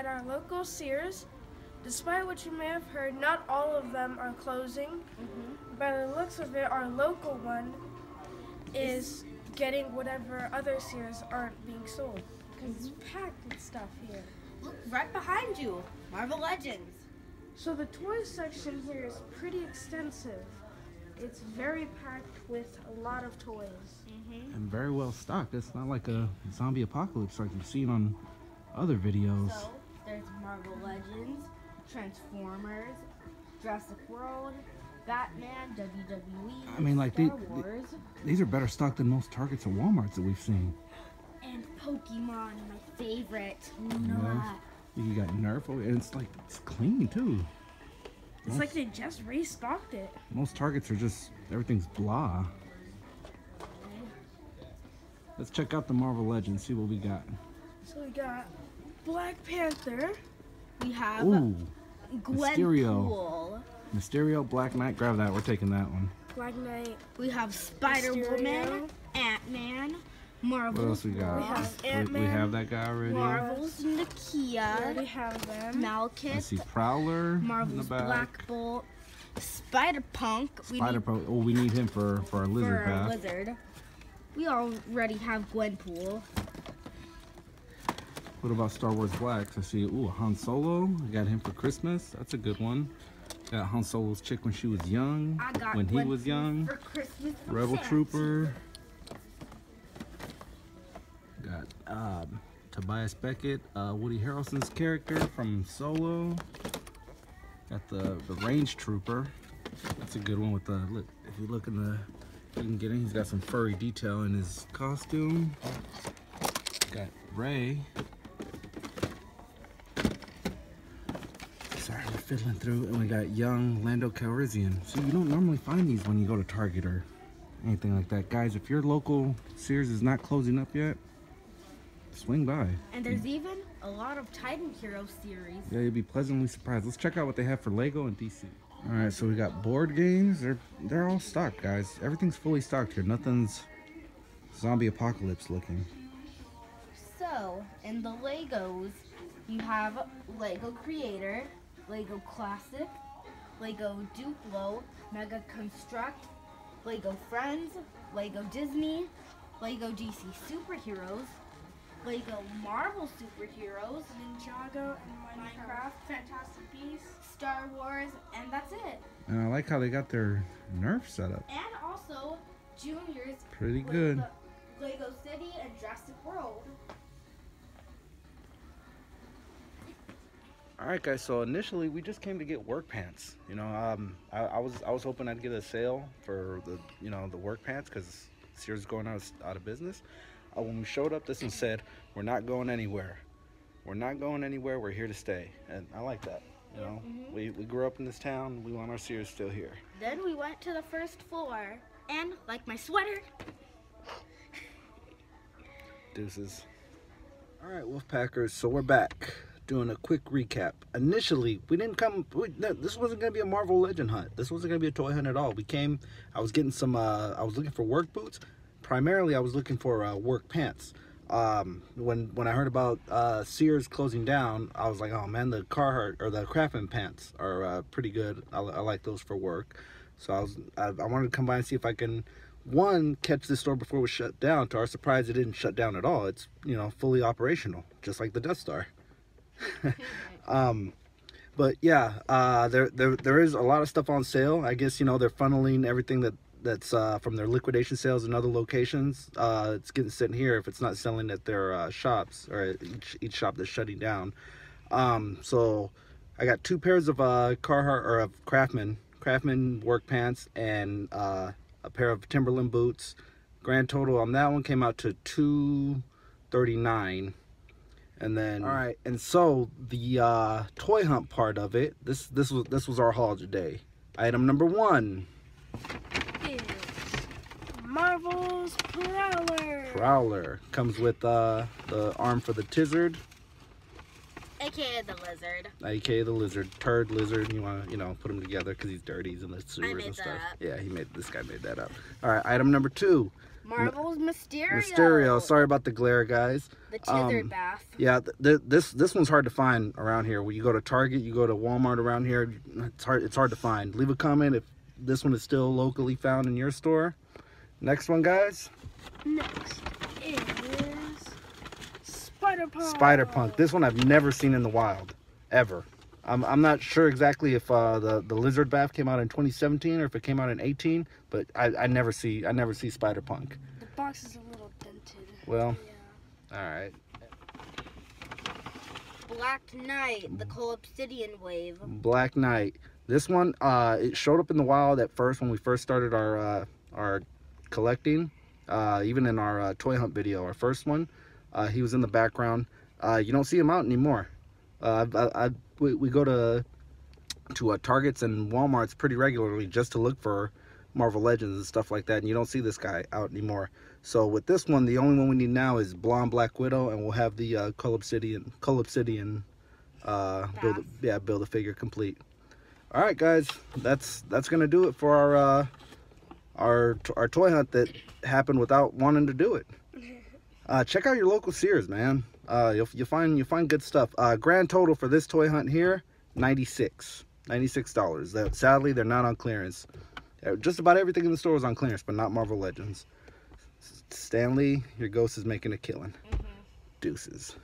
at our local Sears. Despite what you may have heard, not all of them are closing. Mm-hmm. By the looks of it, our local one is getting whatever other Sears aren't being sold. Because it's mm-hmm. packed with stuff here. Look right behind you. Marvel Legends. So the toy section here is pretty extensive. It's very packed with a lot of toys. Mm-hmm. And very well stocked. It's not like a zombie apocalypse like you've seen on other videos. So there's Marvel Legends, Transformers, Jurassic World, Batman, WWE, I mean, like, they- they- These are better stocked than most Targets or Walmarts that we've seen. and Pokemon, my favorite. Yeah. You got Nerf, oh, and it's like it's clean too. It's like they just restocked it. Most Targets are just everything's blah. Let's check out the Marvel Legends, see what we got. So we got Black Panther. We have Ooh, Gwenpool. Mysterio, Black Knight. Grab that. We're taking that one. Black Knight. We have Spider Woman, Ant Man, What else we got? We have we, we have that guy already. Marvel's We Nakia, already have them. I see Prowler in the Marvel's back. Black Bolt, Spider Punk. We Spider need Pro. Oh, we need him for for our lizard for lizard our path. lizard. We already have Gwenpool. What about Star Wars Blacks? I see. Ooh, Han Solo. I got him for Christmas. That's a good one. Got Han Solo's chick when she was young. I got when he was young. for Christmas. Rebel Santa. Trooper. Got um, Tobias Beckett, uh, Woody Harrelson's character from Solo. Got the the Range Trooper. That's a good one with the look. If you look in the, you can get in. He's got some furry detail in his costume. Got Rey. Sorry, we're fiddling through, and we got young Lando Calrissian. So you don't normally find these when you go to Target or anything like that. Guys, if your local Sears is not closing up yet, swing by. And there's even a lot of Titan Hero series. Yeah, you'll be pleasantly surprised. Let's check out what they have for Lego and DC. All right, so we got board games. They're they're all stocked, guys. Everything's fully stocked here. Nothing's zombie apocalypse looking. So, in the Legos, you have Lego Creator, Lego Classic, Lego Duplo, Mega Construct, Lego Friends, Lego Disney, Lego DC Superheroes, Lego Marvel Superheroes, Ninjago and Minecraft. Fantastic Beasts. Star Wars, and that's it. And I like how they got their Nerf set up. And also Juniors. Pretty good. Lego City and Jurassic World. All right, guys. So initially, we just came to get work pants. You know, um, I, I was I was hoping I'd get a sale for the you know the work pants because Sears is going out of, out of business. Uh, when we showed up, this one said, "We're not going anywhere. We're not going anywhere. We're here to stay." And I like that. You know, we we grew up in this town. We want our Sears still here. Then we went to the first floor, and like my sweater, Deuces. All right, Wolfpackers. So we're back doing a quick recap. Initially, we didn't come. We, no, this wasn't gonna be a Marvel Legend hunt. This wasn't gonna be a toy hunt at all. We came. I was getting some. Uh, I was looking for work boots. Primarily, I was looking for uh, work pants. Um, when when I heard about uh, Sears closing down, I was like, oh man, the Carhartt or the Craftsman pants are uh, pretty good. I, I like those for work. So I was I, I wanted to come by and see if I can one catch this store before it was shut down. To our surprise, it didn't shut down at all. It's you know fully operational, just like the Death Star. um, but yeah, uh, there there there is a lot of stuff on sale. I guess you know they're funneling everything that that's uh, from their liquidation sales in other locations. Uh, it's getting sent here if it's not selling at their uh, shops or each each shop that's shutting down. Um, so I got two pairs of uh, Carhartt or of Craftman Craftman work pants and uh, a pair of Timberland boots. Grand total on that one came out to two thirty nine. And then all right, and so the uh, toy hunt part of it. This this was this was our haul today. Item number one, Is Marvel's Prowler. Prowler comes with uh, the arm for the Tizzard. AKA the lizard. aka the lizard, turd lizard. You want to, you know, put them together because he's dirty. He's in the sewers made and that stuff. up. Yeah, he made this guy made that up. All right, item number two, Marvel's Mysterio. Mysterio. Sorry about the glare, guys. The tethered Um, bath. Yeah, th- th- this this one's hard to find around here. When you go to Target, you go to Walmart around here, it's hard it's hard to find. Leave a comment if this one is still locally found in your store. Next one, guys, Next is Spider Punk. This one I've never seen in the wild, ever. I'm, I'm not sure exactly if uh, the the Lizard BAF came out in 2017 or if it came out in 18, but I, I never see I never see Spider Punk. The box is a little dented. Well, Yeah. all right. Black Knight. The Cull Obsidian Wave. Black Knight. This one, uh, it showed up in the wild at first when we first started our uh, our collecting. Uh, even in our uh, toy hunt video, our first one, uh, he was in the background. Uh, you don't see him out anymore. Uh, I, I, we, we go to to uh, Targets and WalMarts pretty regularly just to look for Marvel Legends and stuff like that, and you don't see this guy out anymore. So with this one, the only one we need now is Blonde Black Widow, and we'll have the uh, Obsidian, Cull Obsidian, uh, build, BAF. yeah, build a figure complete. All right, guys, that's that's gonna do it for our uh, our our toy hunt that happened without wanting to do it. Uh, check out your local Sears, man. Uh, you'll you'll find you'll find good stuff. Uh, grand total for this toy hunt here, 96 $96. That sadly they're not on clearance. Uh, Just about everything in the store is on clearance, but not Marvel Legends. Stan Lee, your ghost is making a killing. Deuces.